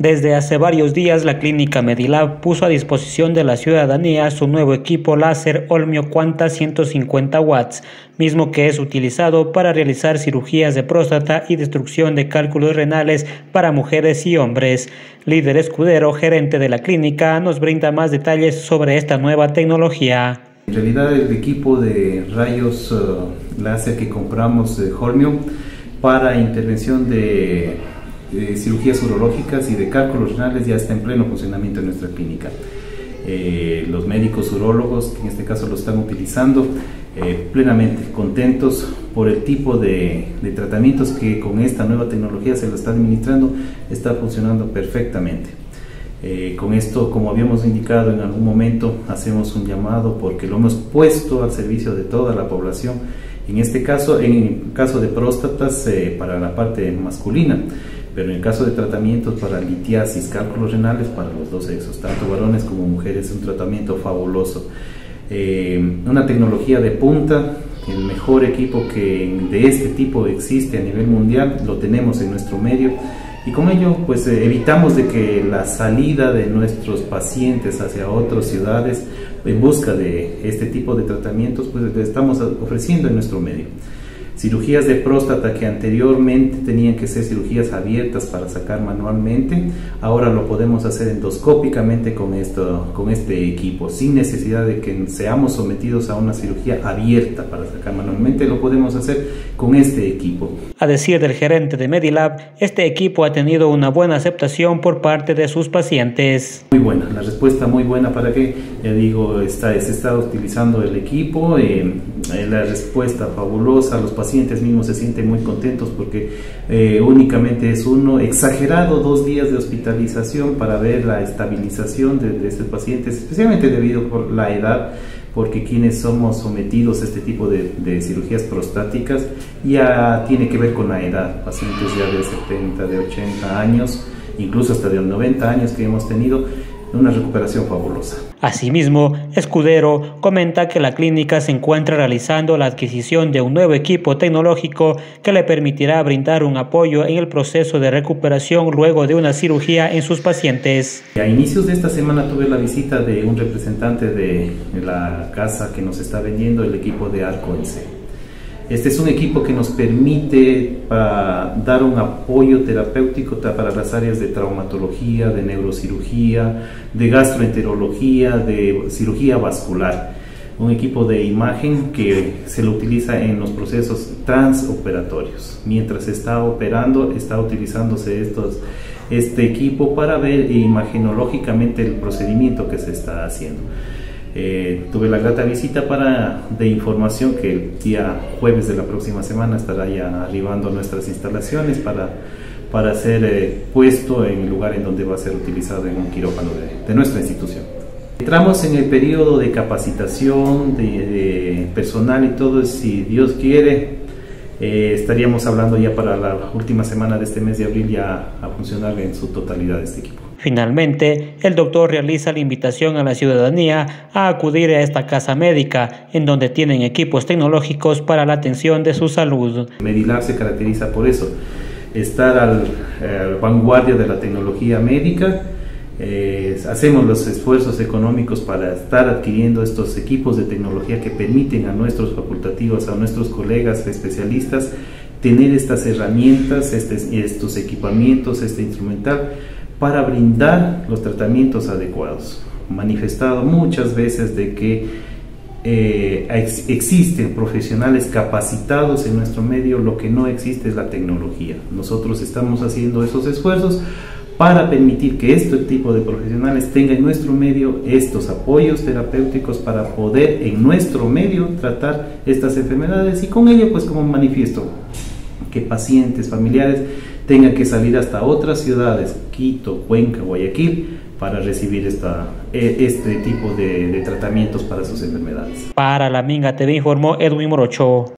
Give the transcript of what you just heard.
Desde hace varios días, la clínica Medilab puso a disposición de la ciudadanía su nuevo equipo láser Olmio Quanta 150 watts, mismo que es utilizado para realizar cirugías de próstata y destrucción de cálculos renales para mujeres y hombres. Líder Escudero, gerente de la clínica, nos brinda más detalles sobre esta nueva tecnología. En realidad el equipo de rayos uh, láser que compramos de Olmio para intervención de de cirugías urológicas y de cálculos renales ya está en pleno funcionamiento en nuestra clínica. Eh, los médicos urólogos, que en este caso lo están utilizando, eh, plenamente contentos por el tipo de, tratamientos que con esta nueva tecnología se lo está administrando, está funcionando perfectamente. Eh, con esto, como habíamos indicado en algún momento, hacemos un llamado porque lo hemos puesto al servicio de toda la población. En este caso, en el caso de próstatas, para la parte masculina. Pero en el caso de tratamientos para litiasis, cálculos renales para los dos sexos, tanto varones como mujeres, es un tratamiento fabuloso. Eh, una tecnología de punta, el mejor equipo que de este tipo existe a nivel mundial, lo tenemos en nuestro medio y con ello pues eh, evitamos de que la salida de nuestros pacientes hacia otras ciudades en busca de este tipo de tratamientos pues le estamos ofreciendo en nuestro medio cirugías de próstata que anteriormente tenían que ser cirugías abiertas para sacar manualmente, ahora lo podemos hacer endoscópicamente con, esto, con este equipo, sin necesidad de que seamos sometidos a una cirugía abierta para sacar manualmente, lo podemos hacer con este equipo. A decir del gerente de Medilab, este equipo ha tenido una buena aceptación por parte de sus pacientes. Muy buena, la respuesta muy buena para que, ya digo, está, se está utilizando el equipo, eh, la respuesta fabulosa, los pacientes pacientes mismos se sienten muy contentos porque eh, únicamente es uno exagerado dos días de hospitalización para ver la estabilización de, estos pacientes, especialmente debido por la edad porque quienes somos sometidos a este tipo de, de, cirugías prostáticas ya tiene que ver con la edad, pacientes ya de 70, de 80 años, incluso hasta de 90 años que hemos tenido, una recuperación fabulosa. Asimismo, Escudero comenta que la clínica se encuentra realizando la adquisición de un nuevo equipo tecnológico que le permitirá brindar un apoyo en el proceso de recuperación luego de una cirugía en sus pacientes. A inicios de esta semana tuve la visita de un representante de la casa que nos está vendiendo el equipo de Arco este es un equipo que nos permite dar un apoyo terapéutico para las áreas de traumatología, de neurocirugía, de gastroenterología, de cirugía vascular. Un equipo de imagen que se lo utiliza en los procesos transoperatorios. Mientras está operando, está utilizándose este equipo para ver imagenológicamente el procedimiento que se está haciendo. Eh, tuve la grata visita para, de información que el día jueves de la próxima semana estará ya arribando a nuestras instalaciones para, para ser eh, puesto en el lugar en donde va a ser utilizado en un quirófano de, nuestra institución. Entramos en el periodo de capacitación de, personal y todo, si Dios quiere, eh, estaríamos hablando ya para la última semana de este mes de abril ya a funcionar en su totalidad este equipo. Finalmente, el doctor realiza la invitación a la ciudadanía a acudir a esta casa médica, en donde tienen equipos tecnológicos para la atención de su salud. Medilar se caracteriza por eso, estar al eh, vanguardia de la tecnología médica. Eh, hacemos los esfuerzos económicos para estar adquiriendo estos equipos de tecnología que permiten a nuestros facultativos, a nuestros colegas especialistas, tener estas herramientas, este, estos equipamientos, este instrumental para brindar los tratamientos adecuados. Manifestado muchas veces de que eh, existen profesionales capacitados en nuestro medio, lo que no existe es la tecnología. Nosotros estamos haciendo esos esfuerzos para permitir que este tipo de profesionales tengan en nuestro medio estos apoyos terapéuticos para poder en nuestro medio tratar estas enfermedades y con ello pues como manifiesto que pacientes, familiares tengan que salir hasta otras ciudades, Quito, Cuenca, Guayaquil, para recibir esta, e, este tipo de, de tratamientos para sus enfermedades. Para la Minga TV informó Edwin Morocho.